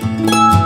Bye.